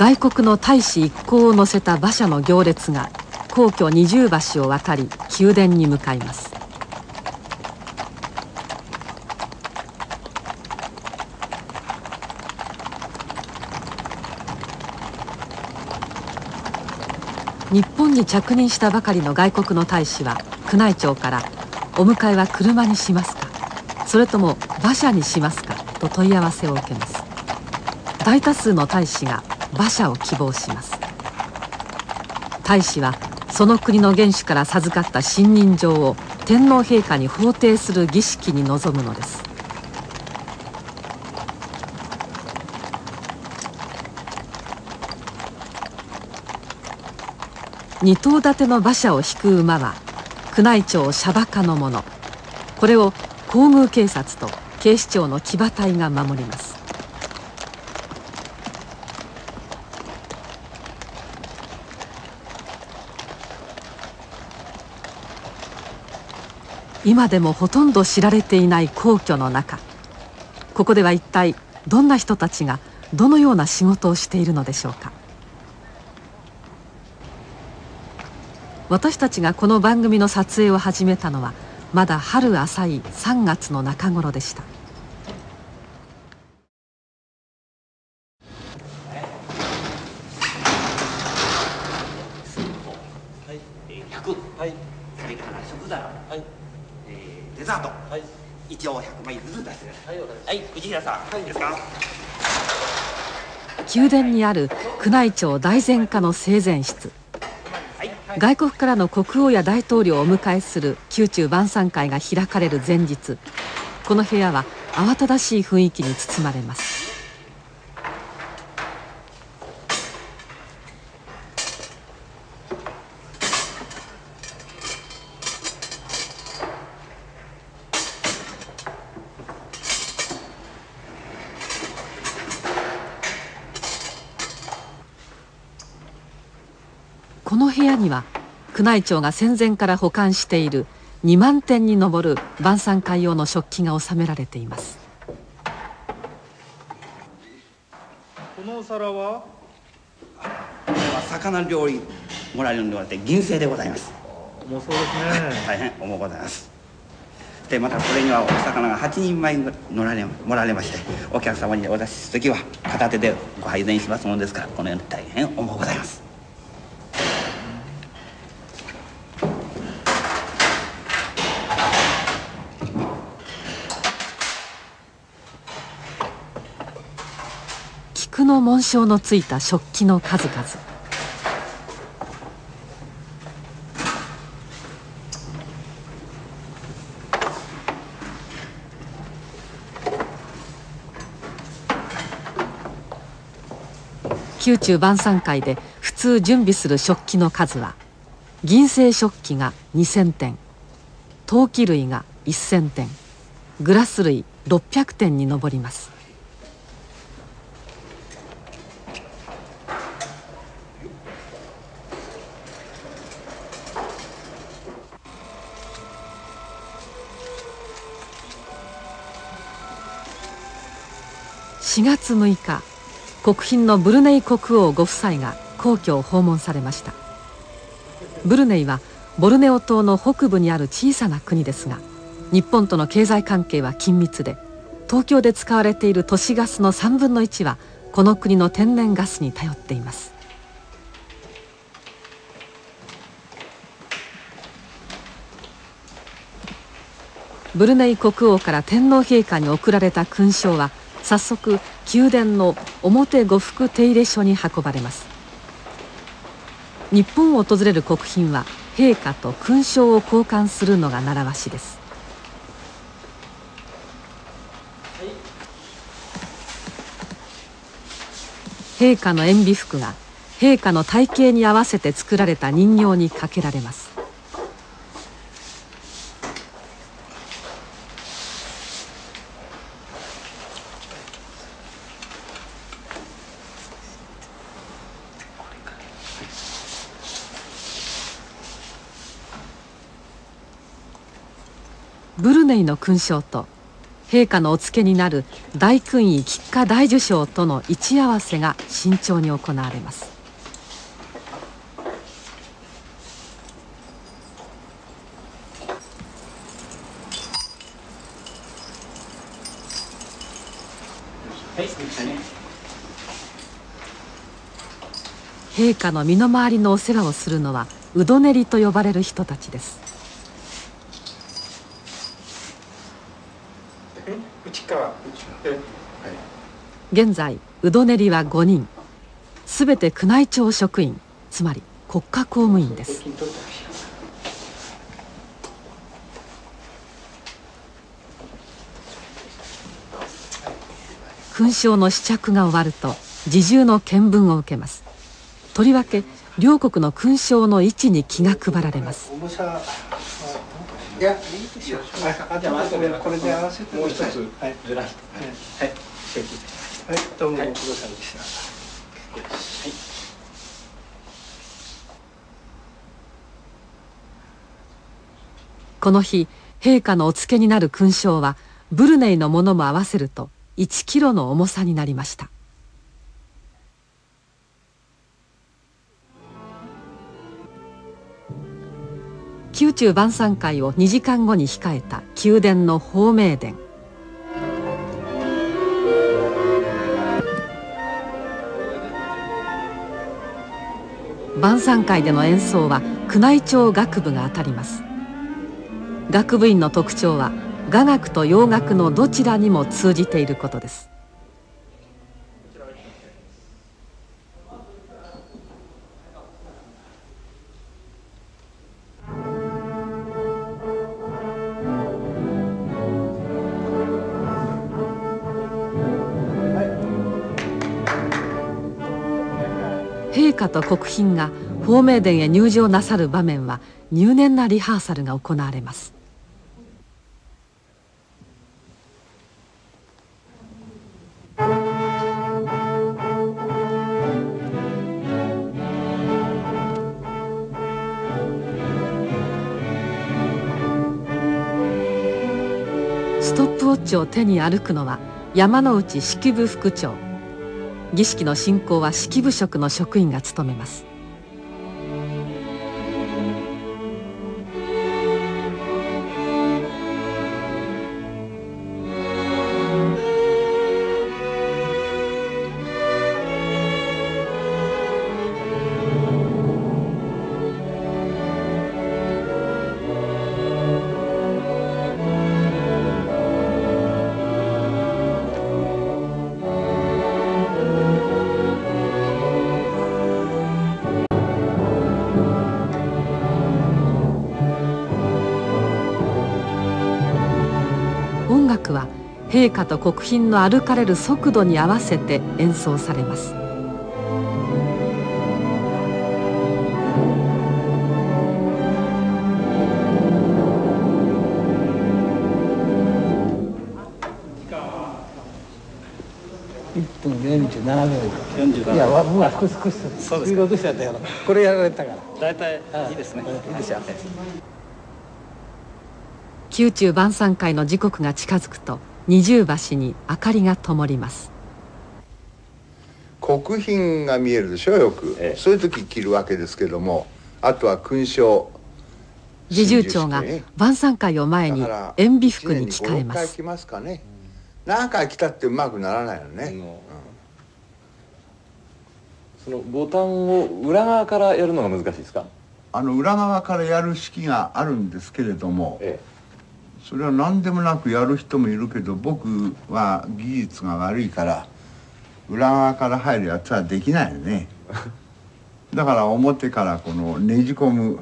外国の大使一行を乗せた馬車の行列が皇居二重橋を渡り宮殿に向かいます。日本に着任したばかりの外国の大使は宮内庁から「お迎えは車にしますかそれとも馬車にしますか?」と問い合わせを受けます。大多数の大使が馬車を希望します。大使はその国の元首から授かった信任状を天皇陛下に法廷する儀式に臨むのです。二頭立ての馬車を引く馬は宮内庁シャバカのものこれを皇宮警察と警視庁の騎馬隊が守ります。今でもほとんど知られていない皇居の中。ここでは一体どんな人たちがどのような仕事をしているのでしょうか。私たちがこの番組の撮影を始めたのはまだ春浅い3月の中頃でしたはいそれから食材はいえーデザートはい一応100枚ずつ出してくださいはい藤平さん、はい、いいですか宮殿にある宮内庁大前科の生前室。外国からの国王や大統領をお迎えする宮中晩餐会が開かれる前日。この部屋は慌ただしい雰囲気に包まれますこの部屋には宮内庁が戦前から保管している2万点に上る晩餐会用の食器が収められています。このお皿は？これは魚料理もらえるのではなくて銀製でございます。重そうですね。大変重うございます。でまたこれにはお魚が8人前乗られもられましてお客様にお出しする時は片手でご配膳しますものですからこのように大変重うございます菊の紋章のついた食器の数々。宮中晩餐会で普通準備する食器の数は銀製食器が2,000点陶器類が1,000点グラス類600点に上ります。4月6日国賓のブルネイ国王ご夫妻が皇居を訪問されました。ブルネイはボルネオ島の北部にある小さな国ですが日本との経済関係は緊密で東京で使われている都市ガスの3分の1はこの国の天然ガスに頼っています。ブルネイ国王から天皇陛下に贈られた勲章は早速宮殿の表呉服手入れ所に運ばれます。日本を訪れる国賓は陛下と勲章を交換するのが習わしです。陛下の塩ビ服が陛下の体型に合わせて作られた人形にかけられます。ブルネイの勲章と陛下のお付けになる大勲位菊花大綬章との位置合わせが慎重に行われます。陛下の身の回りのお世話をするのはうど練りと呼ばれる人たちです。現在うど練りは5人。すべて宮内庁職員つまり国家公務員です。勲章の試着が終わると自重の見分を受けます。とりわけ両国の勲章の位置に気が配られます。いや、いいでしょう。あ、じゃあ、これで合わせて。もう一つ。はい。ずらして。はい。はい。どうも、ご苦労さんでした。はい。この日陛下のお付けになる勲章はブルネイのものも合わせると1キロの重さになりました宮中晩餐会を2時間後に控えた宮殿の宝明殿晩餐会での演奏は宮内庁学部が当たります。学部員の特徴は雅楽と洋楽のどちらにも通じていることです。陛下と国賓が宝明殿へ入場なさる場面は入念なリハーサルが行われます。ストップウォッチを手に歩くのは山内式部副長。儀式の進行は式部職の職員が務めます。陛下と国賓の歩かれる速度に合わせて演奏されます一分47秒。いや、わ僕は少し少しスピードとしたから、これやられたから。大体いいですねいいでしょ。宮中晩餐会の時刻が近づくと二重橋に明かりが灯ります。国賓が見えるでしょよく、ええ。そういう時着るわけですけどもあとは勲章。侍従長が晩餐会を前に塩ビ服に着替え一年に56回ます着ますかね、何回着たってうまくならないよね、そのボタンを裏側からやるのが難しいですか？あの裏側からやる式があるんですけれどもえそれは何でもなくやる人もいるけど僕は技術が悪いから裏側から入るやつはできないよね。だから表からこのねじ込む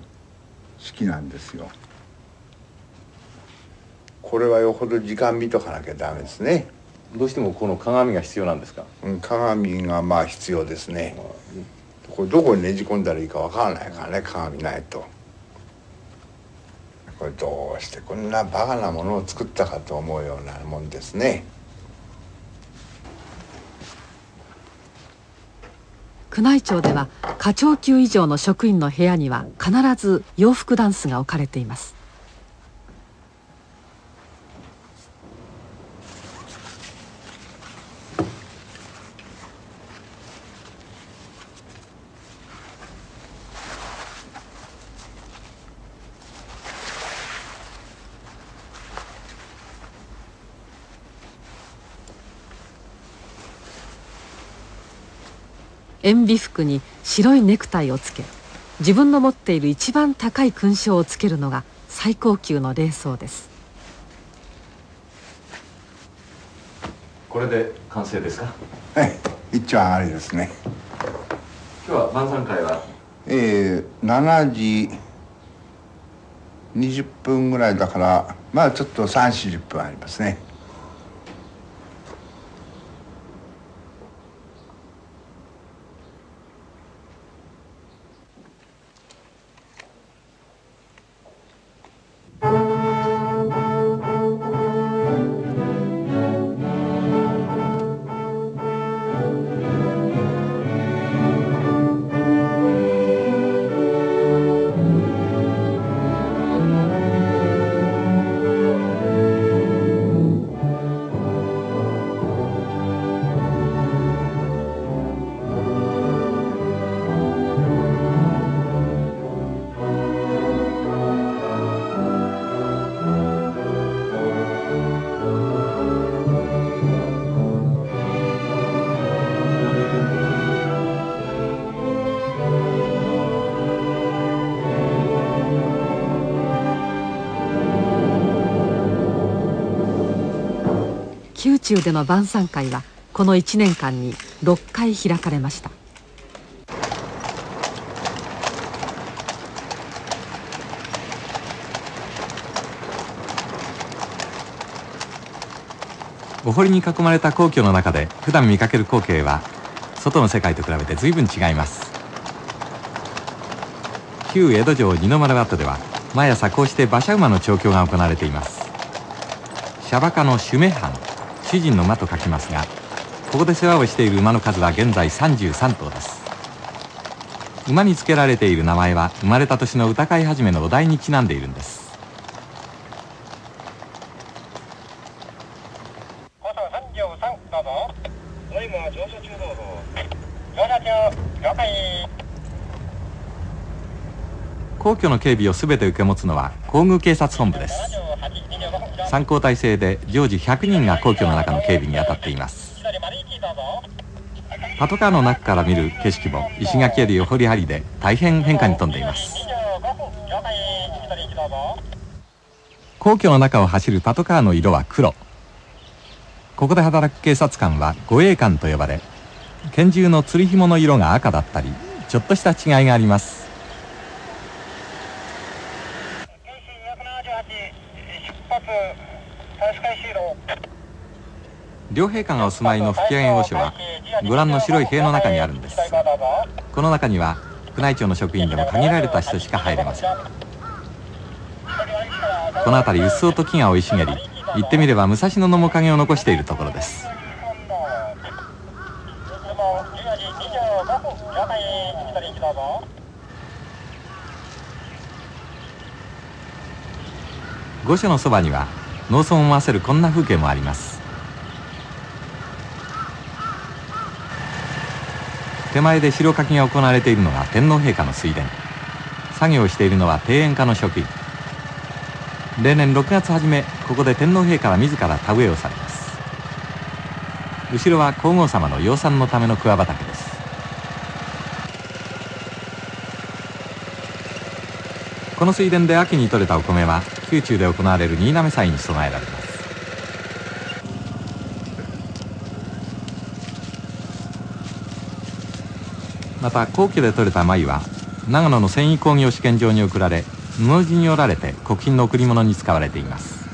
式なんですよ。これはよほど時間見とかなきゃダメですね、えどうしてもこの鏡が必要なんですか？うん、鏡がまあ必要ですね。これどこにねじ込んだらいいかわからないからね鏡ないとこれどうしてこんなバカなものを作ったかと思うようなもんですね。宮内庁では課長級以上の職員の部屋には必ず洋服ダンスが置かれています。塩ビ服に白いネクタイをつけ自分の持っている一番高い勲章をつけるのが最高級の礼装です。これで完成ですか？はい一番あれですね。今日は晩餐会は？えー、7時20分ぐらいだからまあちょっと3 4 0分ありますね中での晩餐会はこの1年間に6回開かれました。お堀に囲まれた皇居の中で普段見かける光景は外の世界と比べて随分違います。旧江戸城二の丸跡では毎朝こうして馬車馬の調教が行われています。車馬家の主目藩主人の馬と書きますがここで世話をしている馬の数は現在33頭です。馬に付けられている名前は生まれた年の歌会始めのお題にちなんでいるんです。放送33どうぞお今乗車中どうぞ乗車中了解。皇居の警備を全て受け持つのは皇宮警察本部です参考体制で常時100人が皇居の中の警備に当たっています。パトカーの中から見る景色も石垣よりお堀張りで大変変化に富んでいます。皇居の中を走るパトカーの色は黒。ここで働く警察官は護衛官と呼ばれ拳銃の釣り紐の色が赤だったりちょっとした違いがあります。両陛下がお住まいの吹上御所はご覧の白い塀の中にあるんです。この中には宮内庁の職員でも限られた人しか入れません。この辺りうっそうと木が生い茂り言ってみれば武蔵野の面影を残しているところです。御所のそばには農村を思わせるこんな風景もあります。手前で白かきが行われているのが天皇陛下の水田。作業しているのは庭園課の職員。例年6月初めここで天皇陛下は自ら田植えをされます。後ろは皇后様の養蚕のための桑畑です。この水田で秋に採れたお米は宮中で行われる新嘗祭に備えられます。また皇居で採れた繭は長野の繊維工業試験場に送られ布地に織られて国賓の贈り物に使われています。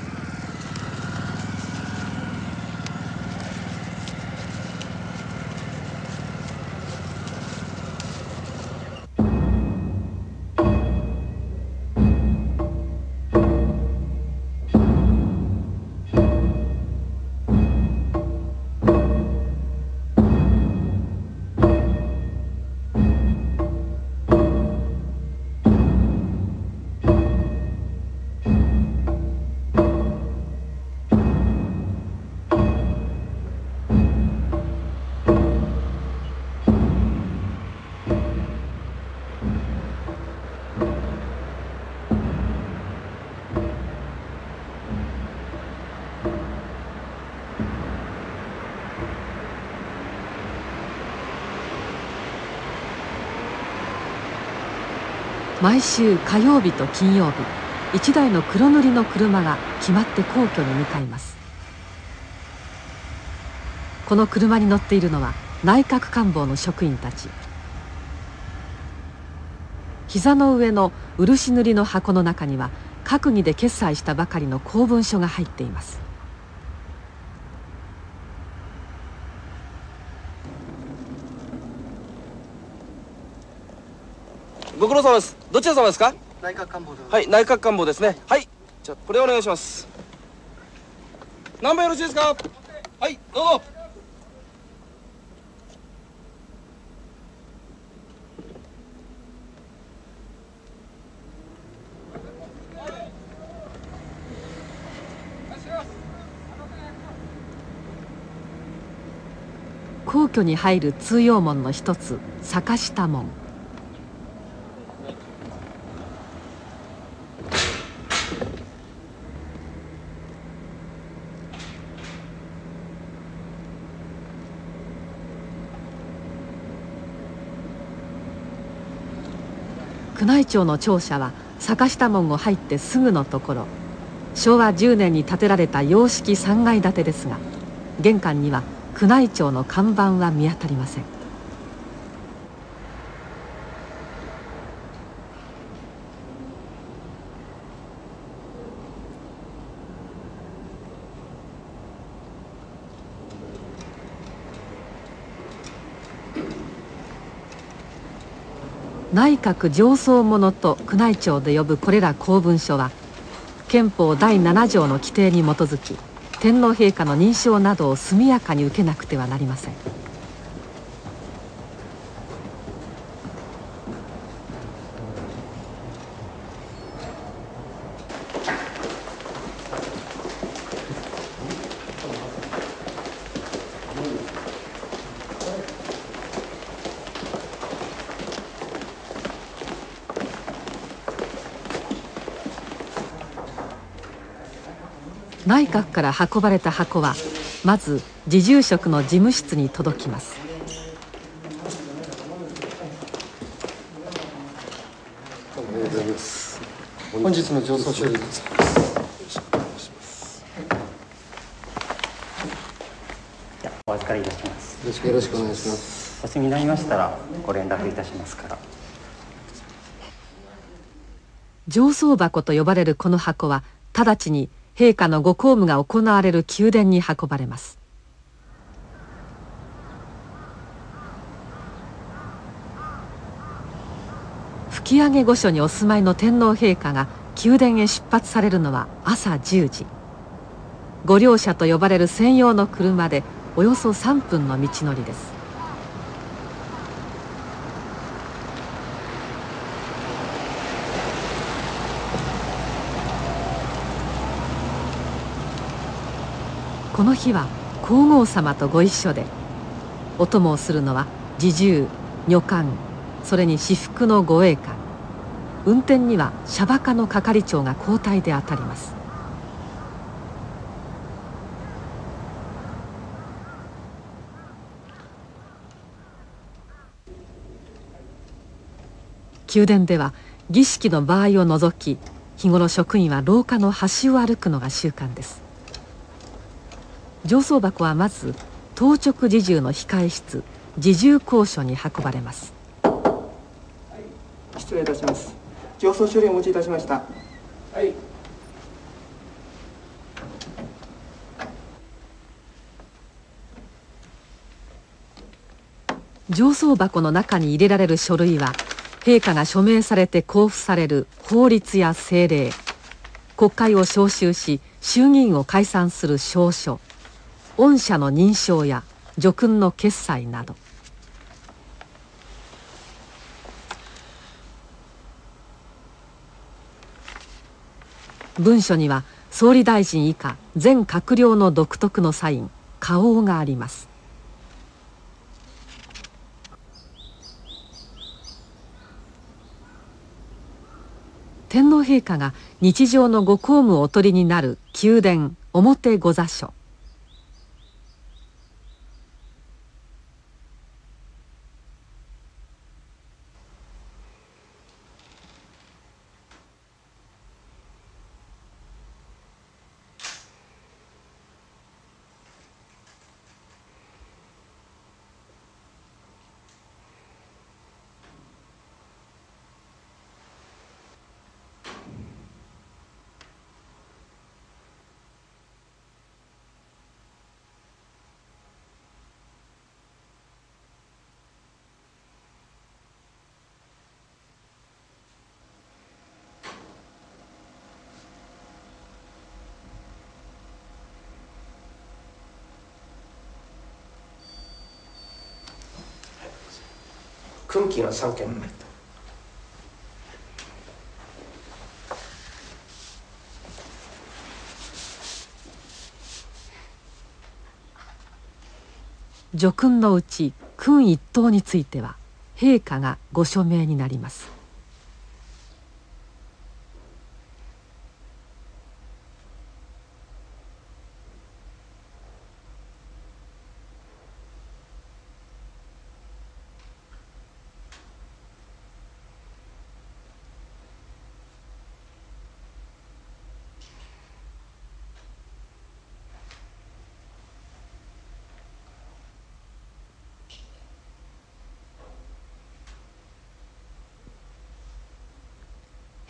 毎週火曜日と金曜日一台の黒塗りの車が決まって皇居に向かいます。この車に乗っているのは内閣官房の職員たち。膝の上の漆塗りの箱の中には閣議で決裁したばかりの公文書が入っています。ご苦労様です。どちら様ですか？内閣官房はい内閣官房ですね。はい。じゃあこれお願いします。何番よろしいですか？はいどうぞ。皇居に入る通用門の一つ坂下門宮内庁の庁舎は坂下門を入ってすぐのところ。昭和10年に建てられた洋式3階建てですが玄関には宮内庁の看板は見当たりません。内閣上層者と宮内庁で呼ぶこれら公文書は憲法第7条の規定に基づき天皇陛下の認証などを速やかに受けなくてはなりません。内閣から運ばれた箱はまず侍従職の事務室に届きます。本日の上層処理ですお預かりいたします。よろしくよろしくお願いします。お済みになりましたらご連絡いたしますから。上層箱と呼ばれるこの箱は直ちに陛下のご公務が行われる宮殿に運ばれます。吹上御所にお住まいの天皇陛下が宮殿へ出発されるのは朝10時。御両車と呼ばれる専用の車でおよそ3分の道のりです。この日は皇后様とご一緒でお供をするのは侍従女官それに私服の護衛官運転には車馬課の係長が交代で当たります。宮殿では儀式の場合を除き日頃職員は廊下の端を歩くのが習慣です。上層箱はまず当直侍従の控え室侍従公所に運ばれます。失礼いたします。上層処理をお持ちいたしました。はい。上層箱の中に入れられる書類は陛下が署名されて交付される法律や政令国会を召集し衆議院を解散する証書御社の認証や叙勲の決裁など。文書には総理大臣以下全閣僚の独特のサイン花王があります。天皇陛下が日常のご公務をお取りになる宮殿表御座所。訓金は3件。入った叙勲のうち勲一等については陛下がご署名になります。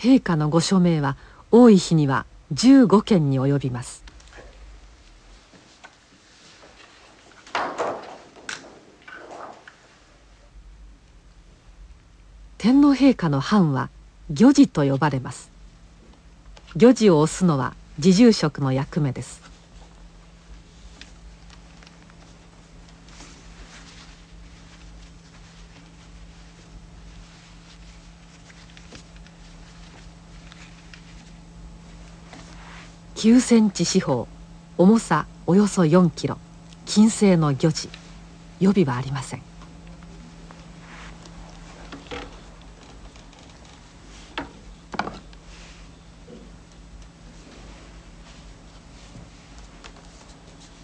陛下のご署名は多い日には15件に及びます。天皇陛下の藩は御事と呼ばれます。御事を押すのは侍従職の役目です。9センチ四方重さおよそ4キロ金製の魚地予備はありません。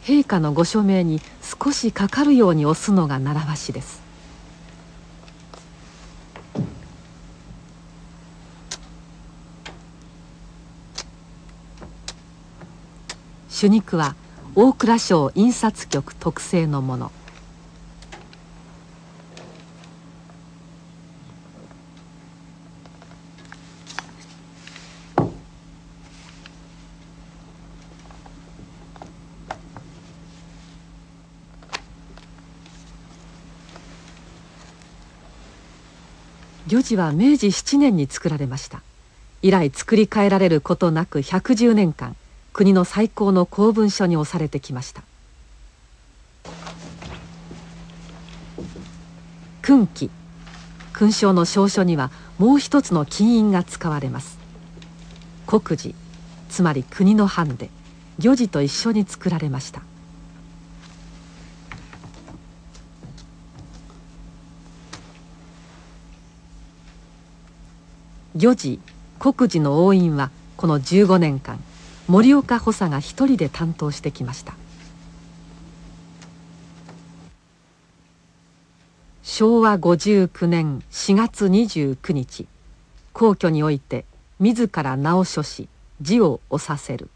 陛下のご署名に少しかかるように押すのが習わしです。主肉は大蔵省印刷局特製のもの。魚地は明治7年に作られました。以来作り変えられることなく110年間。国の最高の公文書に押されてきました。訓記。勲章の証書にはもう一つの金印が使われます。国事。つまり国の藩で。御事と一緒に作られました。御事。国事の押印はこの15年間。森岡補佐が一人で担当してきました。昭和59年4月29日皇居において自ら名を書し字を押させる。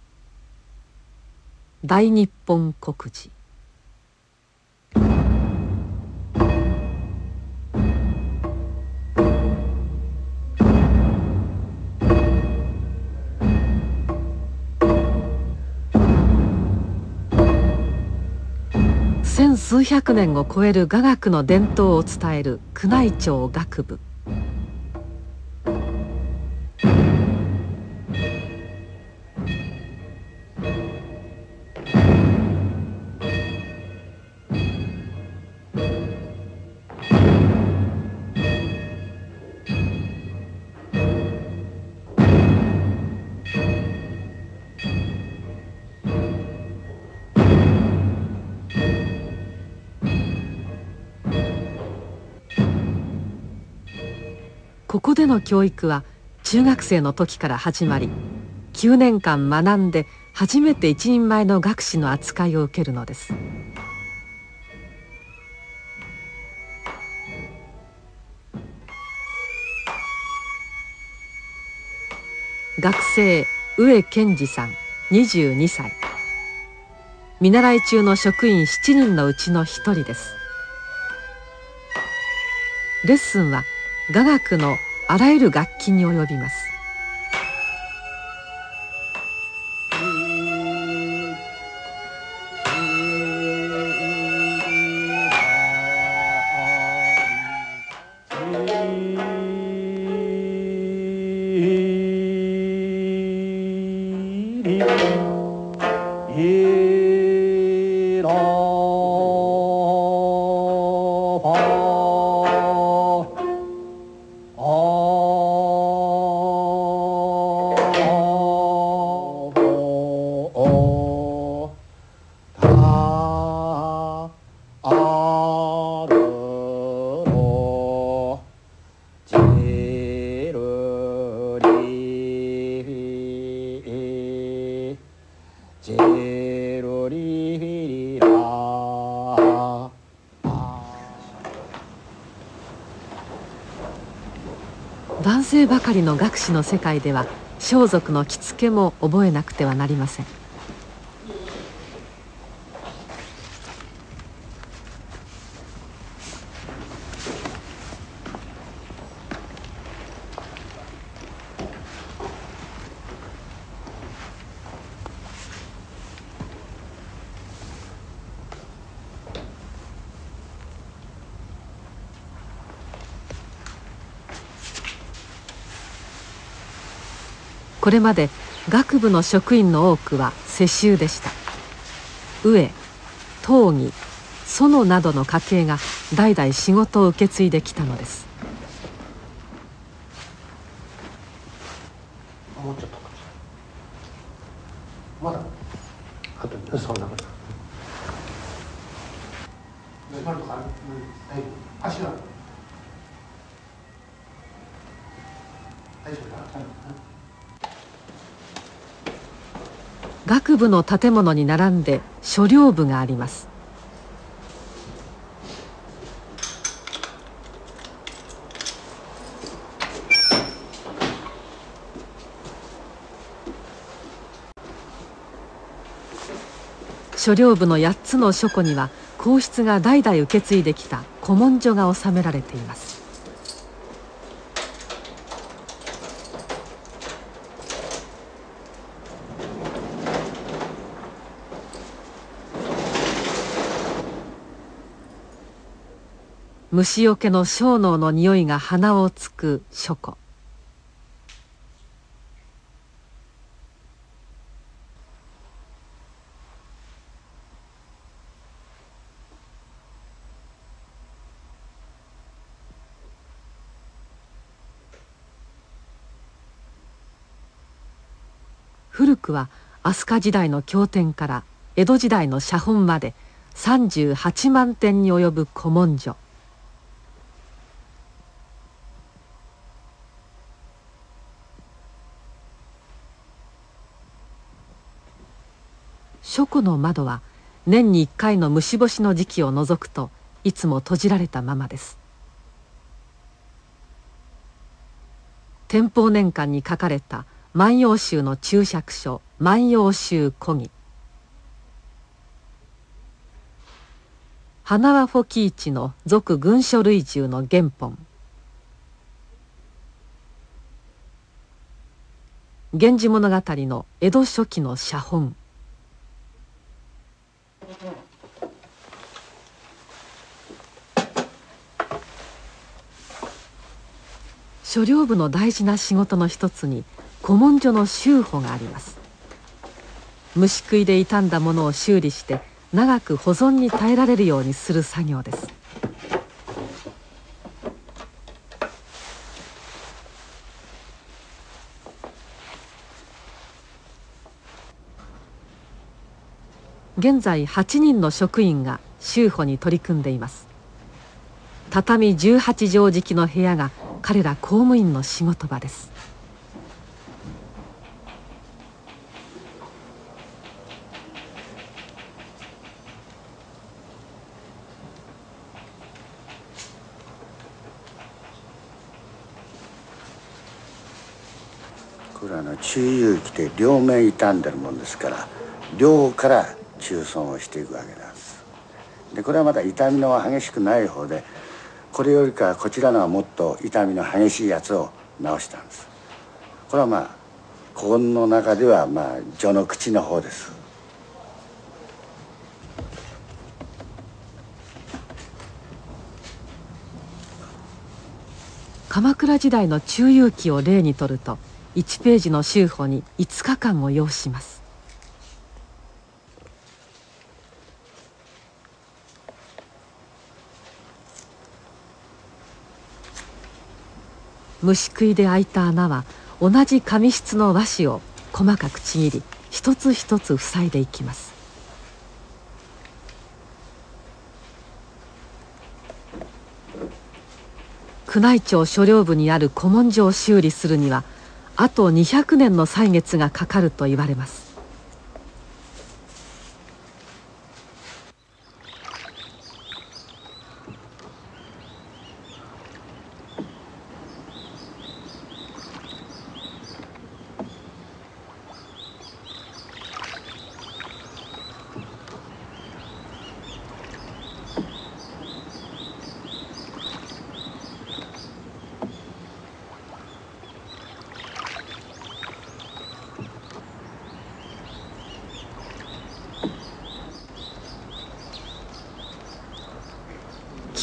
大日本国事。数百年を超える雅楽の伝統を伝える宮内庁楽部。ここでの教育は中学生の時から始まり9年間学んで初めて一人前の学士の扱いを受けるのです。学生上健二さん22歳。見習い中の職員7人のうちの1人です。レッスンは雅楽のあらゆる楽器に及びます。ばかりの学士の世界では装束の着付けも覚えなくてはなりません。これまで学部の職員の多くは世襲でした。上東義園などの家系が代々仕事を受け継いできたのですもうちょっとまだあとそんなこと今のところ大丈夫足は大丈夫か学部の建物に並んで書寮部があります。書寮部の8つの書庫には皇室が代々受け継いできた古文書が収められています。虫よけの小脳の匂いが鼻をつく書庫。古くは飛鳥時代の経典から江戸時代の写本まで38万点に及ぶ古文書。書庫の窓は年に1回の虫干しの時期を除くといつも閉じられたままです。天保年間に書かれた「万葉集」の注釈書「万葉集古義」花輪フォキーチの俗群書類集の原本「源氏物語」の江戸初期の写本。書寮部の大事な仕事の一つに古文書の修補があります。虫食いで傷んだものを修理して長く保存に耐えられるようにする作業です。現在8人の職員が修補に取り組んでいます。畳18畳敷の部屋が彼ら公務員の仕事場です。これはあの中遊期で両面傷んでるもんですから両から中損をしていくわけなんです。でこれはまだ痛みの激しくない方でこれよりかこちらのはもっと痛みの激しいやつを治したんです。これはまあ古文の中ではまあ序の口の方です。鎌倉時代の中遊記を例にとると1ページの修補に5日間を要します。虫食いで開いた穴は同じ紙質の和紙を細かくちぎり一つ一つ塞いでいきます。宮内庁所領部にある古文書を修理するにはあと200年の歳月がかかると言われます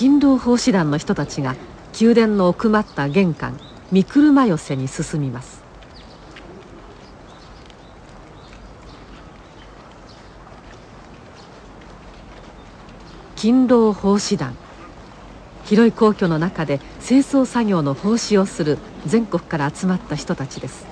勤労奉仕団の人たちが宮殿の奥まった玄関三車寄せに進みます。勤労奉仕団。広い皇居の中で清掃作業の奉仕をする全国から集まった人たちです。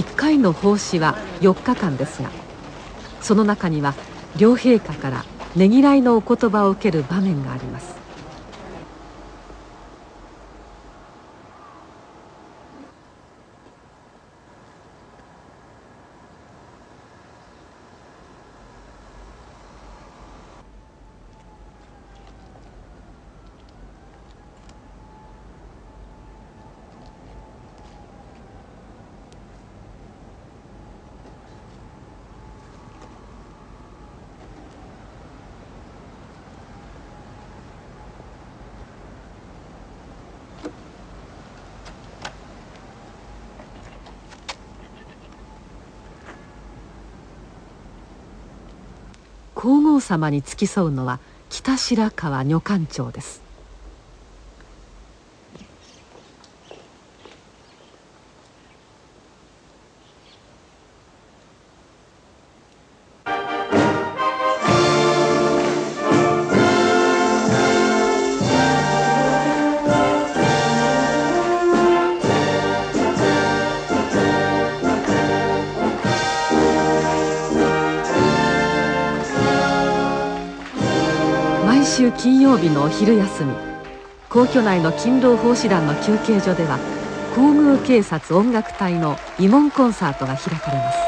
1回の奉仕は4日間ですがその中には両陛下からねぎらいのお言葉を受ける場面があります。王様に付き添うのは北白川女官長です。金曜日のお昼休み皇居内の勤労奉仕団の休憩所では皇宮警察音楽隊の慰問コンサートが開かれます。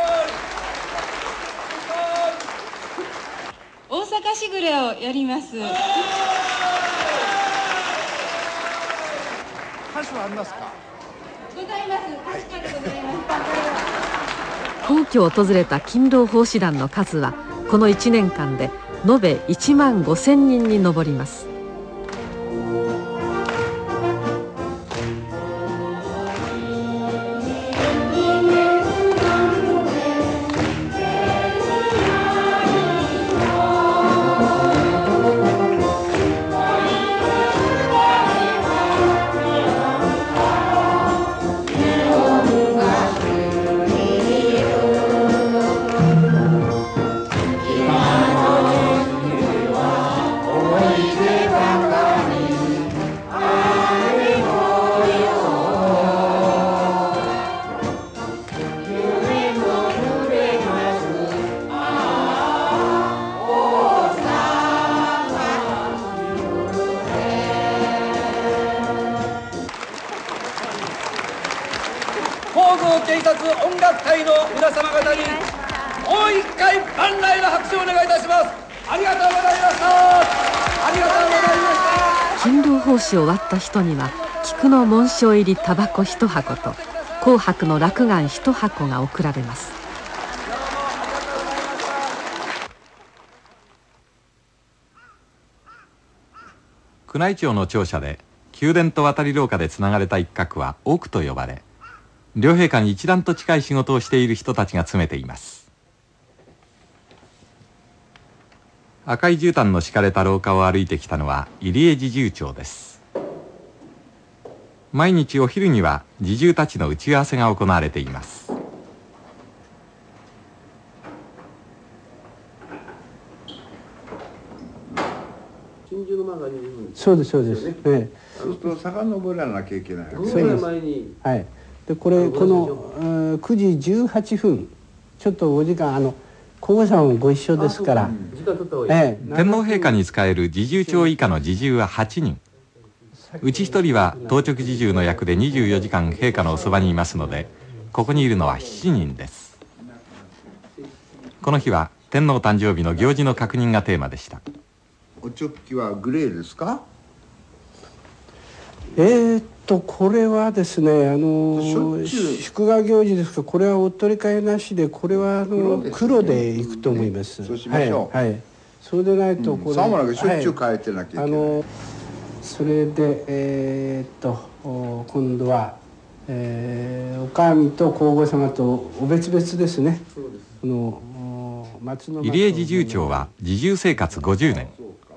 大阪しぐれをやります。歌手はありますか？ございます。確かでございます。皇居を訪れた勤労奉仕団の数はこの1年間で延べ1万5,000人に上ります。った人には菊の紋章入りタバコ一箱と紅白の落雁一箱が贈られます。宮内庁の庁舎で宮殿と渡り廊下でつながれた一角は奥と呼ばれ両陛下に一段と近い仕事をしている人たちが詰めています。赤い絨毯の敷かれた廊下を歩いてきたのは入江侍従長です。毎日お昼には侍従たちの打ち合わせが行われています真珠の中にいるんですそうですそうです。ええ。そうすると遡らなきゃいけないわけ5分ぐらい前にはい。でこれこのうん9時18分ちょっとお時間あの皇后さんもご一緒ですから。ええ。天皇陛下に仕える侍従長以下の侍従は8人うち1人は当直侍従の役で24時間陛下のおそばにいますのでここにいるのは7人です。この日は天皇誕生日の行事の確認がテーマでした。おちょっきはグレーですか？えーっとこれはですねあしょの祝賀行事ですからこれはお取り替えなしでこれはあの黒ですね。黒でいくと思います。そうしましょう。はい、はい、そうでないとこれ、さもなくしょっちゅうはい。変えてなきゃいけない。あのそれでえー、っと今度は、えー、お上と皇后様とお別々ですね。この入江侍従長は侍従生活50年、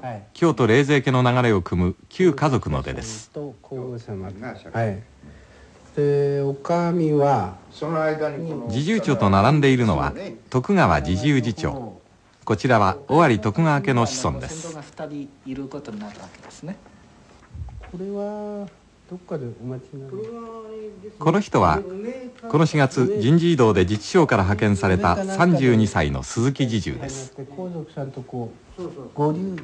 はい、京都冷泉家の流れを組む旧家族の出です。と皇后様はい。でお上はその間に侍従長と並んでいるのは徳川侍従次長。こちらは尾張徳川家の子孫ですこれはどっかでお待ちなこの人はこの4月人事異動で自治省から派遣された32歳の鈴木侍従です。皇族さんとこう合流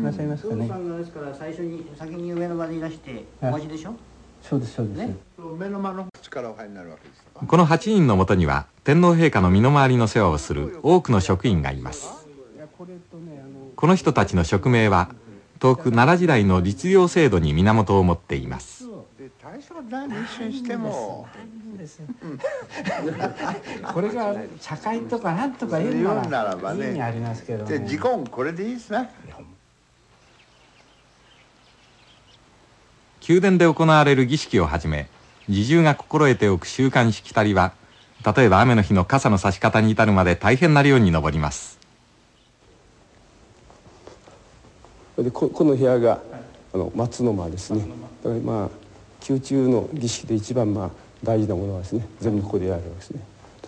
なさいますかね、ですから最初に先に上の場にいらしてお待ちでしょ？そうですそうです、ね、目の間の力を入になるわけです。この8人のもとには天皇陛下の身の回りの世話をする多くの職員がいます。この人たちの職名は遠く奈良時代の律令制度に源を持っています。大正代に一瞬しても。これが社会とかなんとか言うならばね。ありますけど、ね、時間これでいいですね宮殿で行われる儀式をはじめ侍従が心得ておく習慣しきたりは例えば雨の日の傘の差し方に至るまで大変な量に上りますでここの部屋があの松の間ですね。だからまあ宮中の儀式で一番まあ大事なものはですね全部ここでやるわけですね。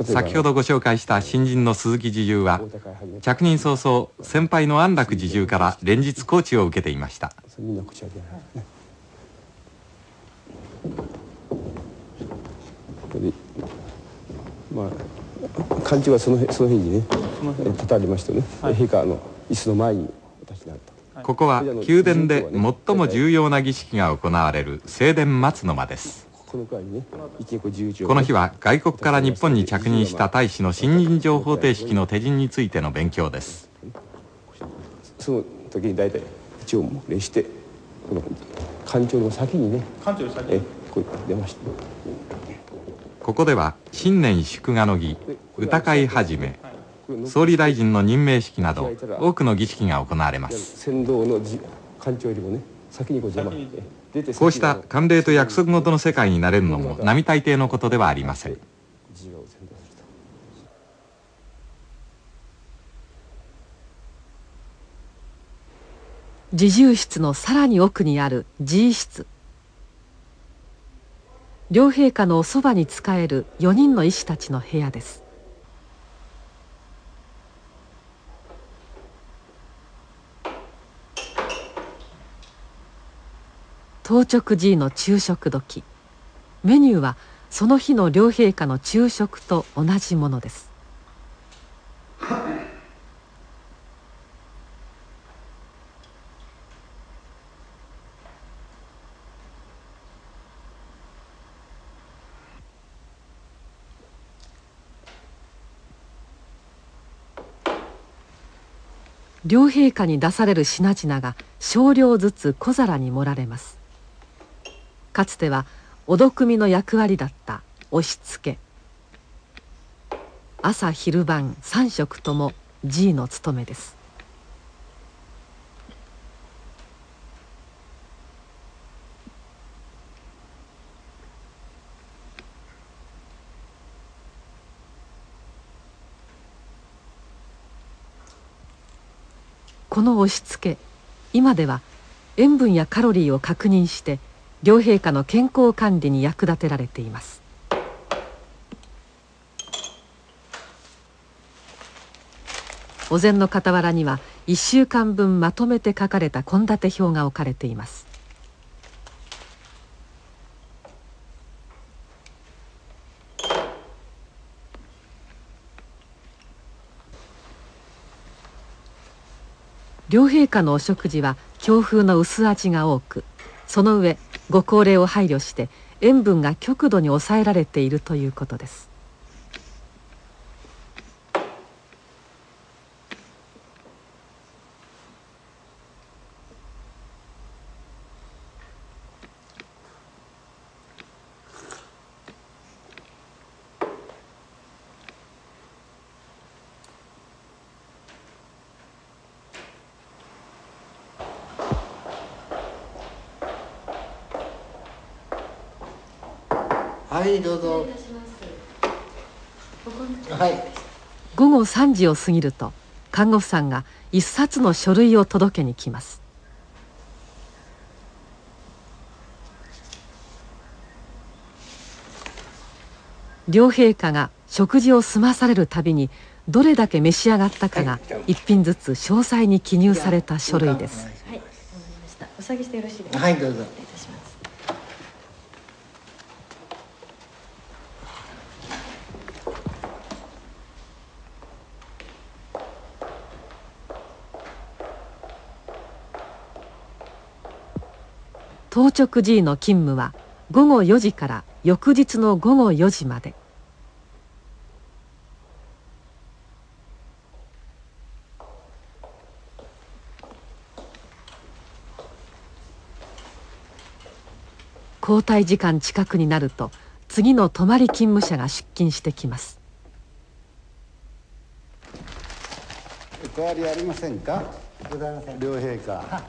先ほどご紹介した新人の鈴木侍従は着任早々先輩の安楽侍従から連日コーチを受けていました。みんなこちらでやるね。でまあ漢字はそのその日にね立たれましてね、はい、陛下の椅子の前に私になったここは宮殿で最も重要な儀式が行われる正殿松の間です。この日は外国から日本に着任した大使の信任状方程式の手順についての勉強です。その時に大体一応礼してこの官庁の先にね官庁の先に。こう出ました。ここでは新年祝賀の儀歌会始め総理大臣の任命式など多くの儀式が行われます。先導の官庁よりもね先にこうこうした慣例と約束事の世界になれるのも並大抵のことではありません。侍従室のさらに奥にある侍医室。両陛下のおそばに仕える4人の医師たちの部屋です当直寺の昼食時。メニューはその日の両陛下の昼食と同じものです。両陛下に出される品々が少量ずつ小皿に盛られます。かつてはお毒味の役割だった押し付け。朝昼晩3食とも G の務めです。この押し付け今では塩分やカロリーを確認して両陛下の健康管理に役立てられています。お膳の傍らには1週間分まとめて書かれた献立表が置かれています。両陛下のお食事は京風の薄味が多くその上ご高齢を配慮して塩分が極度に抑えられているということです。はいどうぞ。はい。午後3時を過ぎると看護婦さんが一冊の書類を届けに来ます。両陛下が食事を済まされるたびにどれだけ召し上がったかが一品ずつ詳細に記入された書類です。はい。お下げしてよろしいですか？はいどうぞ失礼いたします。当直 G の勤務は午後4時から翌日の午後4時まで。交代時間近くになると次の泊まり勤務者が出勤してきます。お変わりありませんか？ございません。両陛下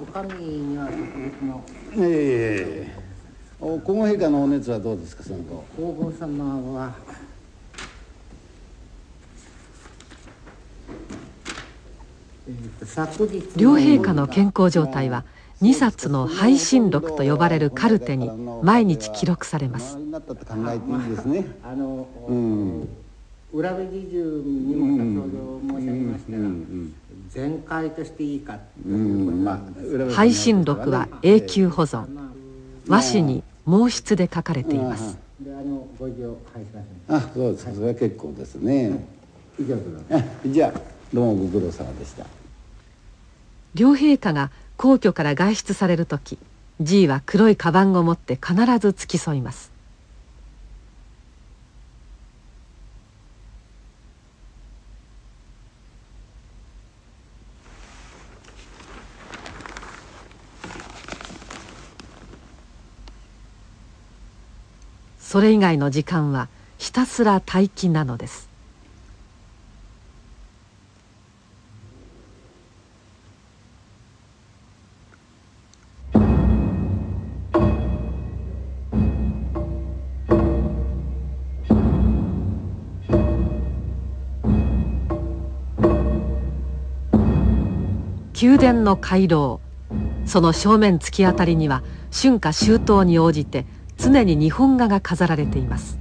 お上には特別の。ええお皇后陛下のお熱はどうですかその後。皇后様は。両陛下の健康状態は2冊の配信録と呼ばれるカルテに毎日記録されます。になったと考えていいですね。あの、うん。浦部侍従にも先ほど申し上げましたが、全開としていいか配信録は永久保存。和紙に毛筆で書かれています。であそうです。それは結構ですね。じゃあどうもご苦労様でした。両陛下が皇居から外出される時 G は黒いカバンを持って必ず付き添いますそれ以外の時間はひたすら待機なのです。宮殿の回廊その正面突き当たりには春夏秋冬に応じて常に日本画が飾られています。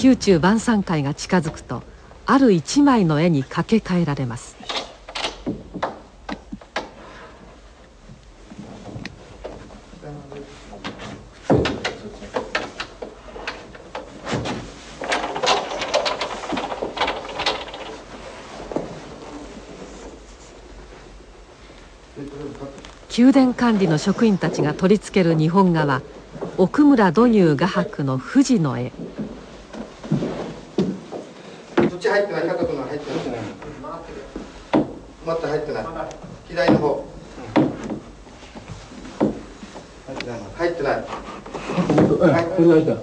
宮中晩餐会が近づくとある一枚の絵に掛け替えられます。宮殿管理の職員たちが取り付ける日本画は奥村土入画伯の富士の絵土入ってないの入ってないまた入ってない左の方。入ってない入ってない。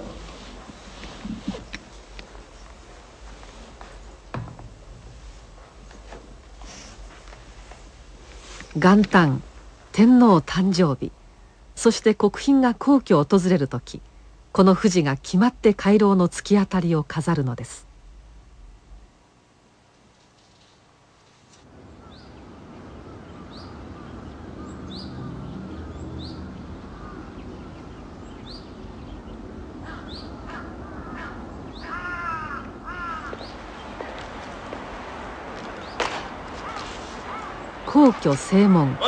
元旦天皇誕生日。そして国賓が皇居を訪れる時この富士が決まって回廊の突き当たりを飾るのです。皇居正門。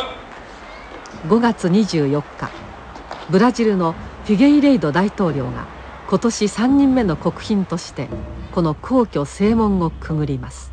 5月24日。ブラジルのフィゲイレイド大統領が今年3人目の国賓としてこの皇居正門をくぐります。